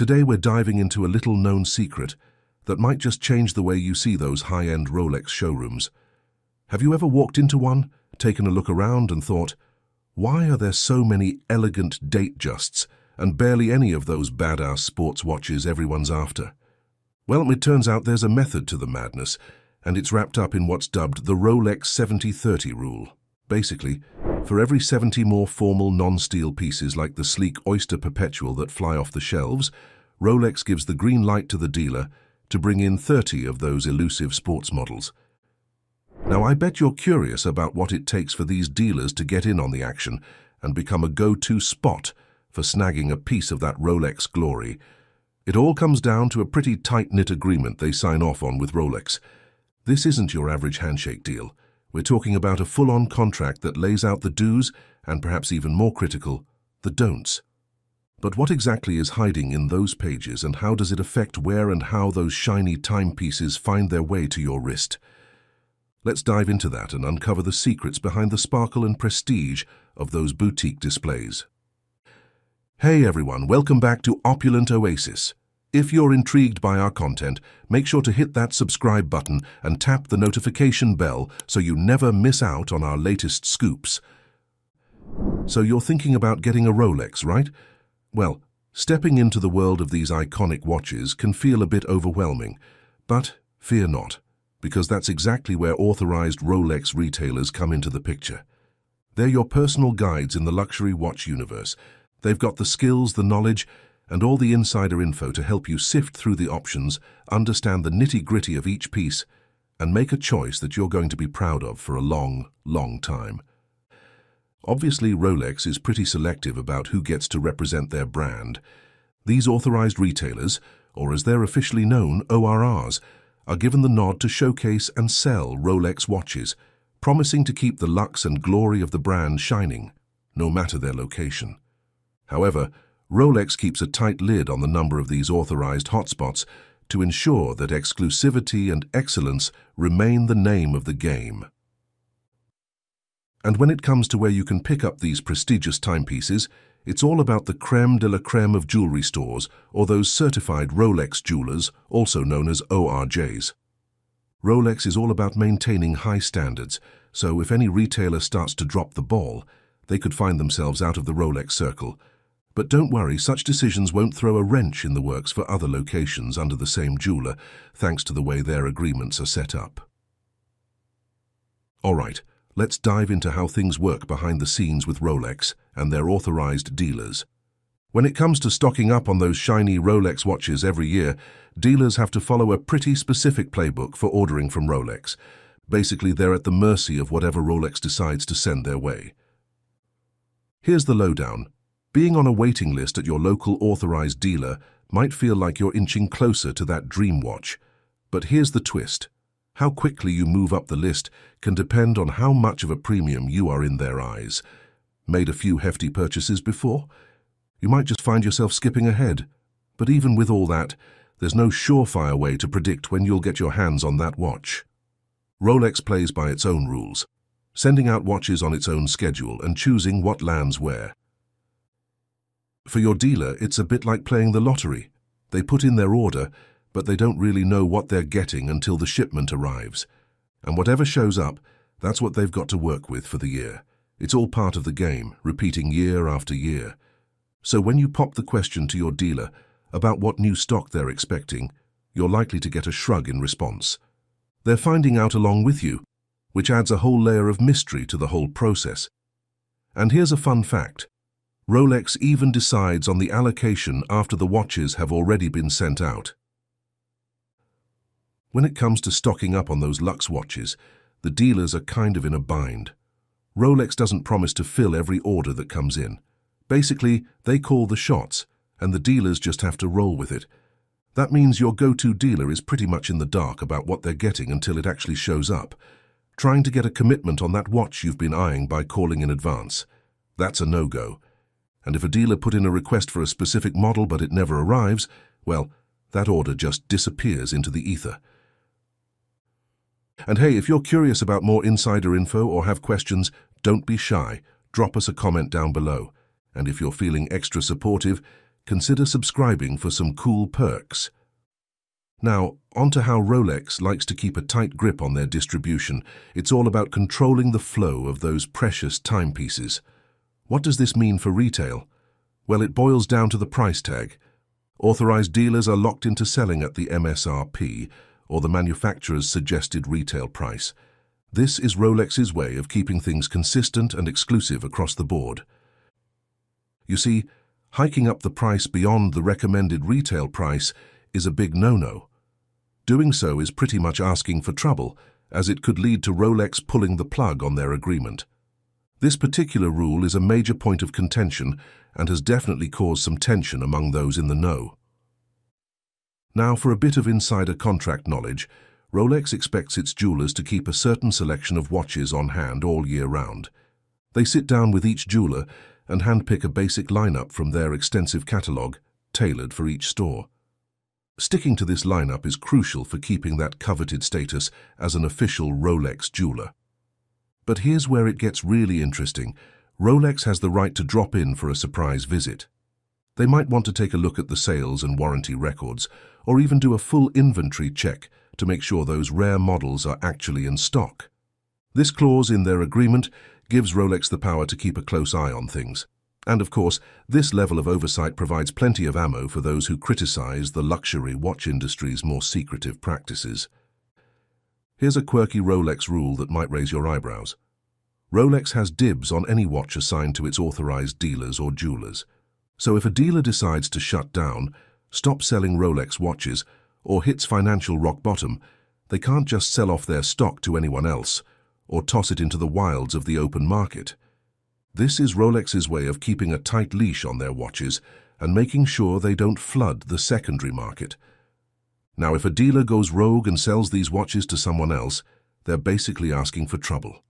Today we're diving into a little-known secret that might just change the way you see those high-end Rolex showrooms. Have you ever walked into one, taken a look around and thought, why are there so many elegant Datejusts and barely any of those badass sports watches everyone's after? Well, it turns out there's a method to the madness, and it's wrapped up in what's dubbed the Rolex 70-30 rule. Basically, for every 70 more formal non-steel pieces like the sleek Oyster Perpetual that fly off the shelves, Rolex gives the green light to the dealer to bring in 30 of those elusive sports models. Now, I bet you're curious about what it takes for these dealers to get in on the action and become a go-to spot for snagging a piece of that Rolex glory. It all comes down to a pretty tight-knit agreement they sign off on with Rolex. This isn't your average handshake deal. We're talking about a full-on contract that lays out the do's and perhaps even more critical, the don'ts. But what exactly is hiding in those pages and how does it affect where and how those shiny timepieces find their way to your wrist? Let's dive into that and uncover the secrets behind the sparkle and prestige of those boutique displays. Hey everyone, welcome back to Opulent Oasis. If you're intrigued by our content, make sure to hit that subscribe button and tap the notification bell so you never miss out on our latest scoops. So you're thinking about getting a Rolex, right? Well, stepping into the world of these iconic watches can feel a bit overwhelming, but fear not, because that's exactly where authorized Rolex retailers come into the picture. They're your personal guides in the luxury watch universe. They've got the skills, the knowledge, and all the insider info to help you sift through the options, understand the nitty-gritty of each piece, and make a choice that you're going to be proud of for a long, long time. Obviously, Rolex is pretty selective about who gets to represent their brand. These authorized retailers, or as they're officially known, ORRs, are given the nod to showcase and sell Rolex watches, promising to keep the lux and glory of the brand shining, no matter their location. However, Rolex keeps a tight lid on the number of these authorized hotspots to ensure that exclusivity and excellence remain the name of the game. And when it comes to where you can pick up these prestigious timepieces, it's all about the creme de la creme of jewelry stores or those certified Rolex jewelers, also known as ORJs. Rolex is all about maintaining high standards, so if any retailer starts to drop the ball, they could find themselves out of the Rolex circle. But don't worry, such decisions won't throw a wrench in the works for other locations under the same jeweler, thanks to the way their agreements are set up. All right, let's dive into how things work behind the scenes with Rolex and their authorized dealers. When it comes to stocking up on those shiny Rolex watches every year, dealers have to follow a pretty specific playbook for ordering from Rolex. Basically, they're at the mercy of whatever Rolex decides to send their way. Here's the lowdown. Being on a waiting list at your local authorized dealer might feel like you're inching closer to that dream watch. But here's the twist. How quickly you move up the list can depend on how much of a premium you are in their eyes. Made a few hefty purchases before? You might just find yourself skipping ahead. But even with all that, there's no surefire way to predict when you'll get your hands on that watch. Rolex plays by its own rules, sending out watches on its own schedule and choosing what lands where. For your dealer, it's a bit like playing the lottery. They put in their order, but they don't really know what they're getting until the shipment arrives. And whatever shows up, that's what they've got to work with for the year. It's all part of the game, repeating year after year. So when you pop the question to your dealer about what new stock they're expecting, you're likely to get a shrug in response. They're finding out along with you, which adds a whole layer of mystery to the whole process. And here's a fun fact. Rolex even decides on the allocation after the watches have already been sent out. When it comes to stocking up on those Lux watches, the dealers are kind of in a bind. Rolex doesn't promise to fill every order that comes in. Basically, they call the shots, and the dealers just have to roll with it. That means your go-to dealer is pretty much in the dark about what they're getting until it actually shows up. Trying to get a commitment on that watch you've been eyeing by calling in advance. That's a no-go. And if a dealer put in a request for a specific model but it never arrives, well, that order just disappears into the ether. And hey, if you're curious about more insider info or have questions, don't be shy. Drop us a comment down below. And if you're feeling extra supportive, consider subscribing for some cool perks. Now, on to how Rolex likes to keep a tight grip on their distribution. It's all about controlling the flow of those precious timepieces. What does this mean for retail? Well, it boils down to the price tag. Authorized dealers are locked into selling at the MSRP, or the manufacturer's suggested retail price. This is Rolex's way of keeping things consistent and exclusive across the board. You see, hiking up the price beyond the recommended retail price is a big no-no. Doing so is pretty much asking for trouble, as it could lead to Rolex pulling the plug on their agreement. This particular rule is a major point of contention and has definitely caused some tension among those in the know. Now, for a bit of insider contract knowledge, Rolex expects its jewelers to keep a certain selection of watches on hand all year round. They sit down with each jeweler and handpick a basic lineup from their extensive catalogue, tailored for each store. Sticking to this lineup is crucial for keeping that coveted status as an official Rolex jeweler. But here's where it gets really interesting. Rolex has the right to drop in for a surprise visit. They might want to take a look at the sales and warranty records, or even do a full inventory check to make sure those rare models are actually in stock. This clause in their agreement gives Rolex the power to keep a close eye on things. And of course, this level of oversight provides plenty of ammo for those who criticize the luxury watch industry's more secretive practices. Here's a quirky Rolex rule that might raise your eyebrows. Rolex has dibs on any watch assigned to its authorized dealers or jewelers. So if a dealer decides to shut down, stop selling Rolex watches, or hits financial rock bottom, they can't just sell off their stock to anyone else, or toss it into the wilds of the open market. This is Rolex's way of keeping a tight leash on their watches and making sure they don't flood the secondary market. Now, if a dealer goes rogue and sells these watches to someone else, they're basically asking for trouble.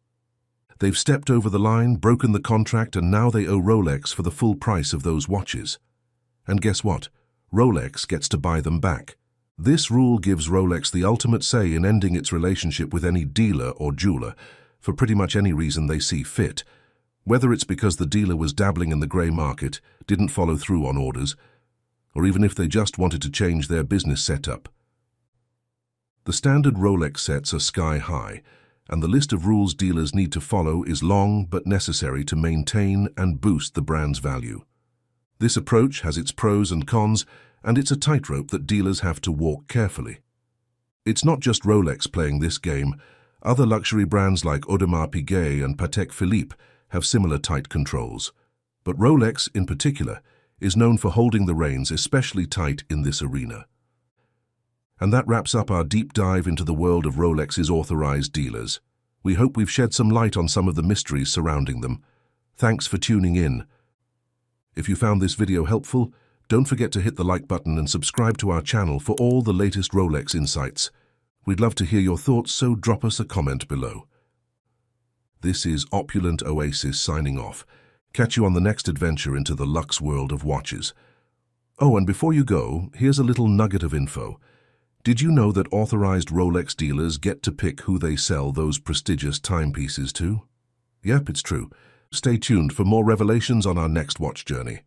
They've stepped over the line, broken the contract, and now they owe Rolex for the full price of those watches. And guess what? Rolex gets to buy them back. This rule gives Rolex the ultimate say in ending its relationship with any dealer or jeweler for pretty much any reason they see fit, whether it's because the dealer was dabbling in the grey market, didn't follow through on orders, or even if they just wanted to change their business setup. The standard Rolex sets are sky high, and the list of rules dealers need to follow is long but necessary to maintain and boost the brand's value. This approach has its pros and cons, and it's a tightrope that dealers have to walk carefully. It's not just Rolex playing this game. Other luxury brands like Audemars Piguet and Patek Philippe have similar tight controls. But Rolex, in particular, is known for holding the reins especially tight in this arena. And that wraps up our deep dive into the world of Rolex's authorized dealers. We hope we've shed some light on some of the mysteries surrounding them. Thanks for tuning in. If you found this video helpful, don't forget to hit the like button and subscribe to our channel for all the latest Rolex insights. We'd love to hear your thoughts, so drop us a comment below. This is Opulent Oasis signing off. Catch you on the next adventure into the luxe world of watches. Oh, and before you go, here's a little nugget of info. Did you know that authorized Rolex dealers get to pick who they sell those prestigious timepieces to? Yep, it's true. Stay tuned for more revelations on our next watch journey.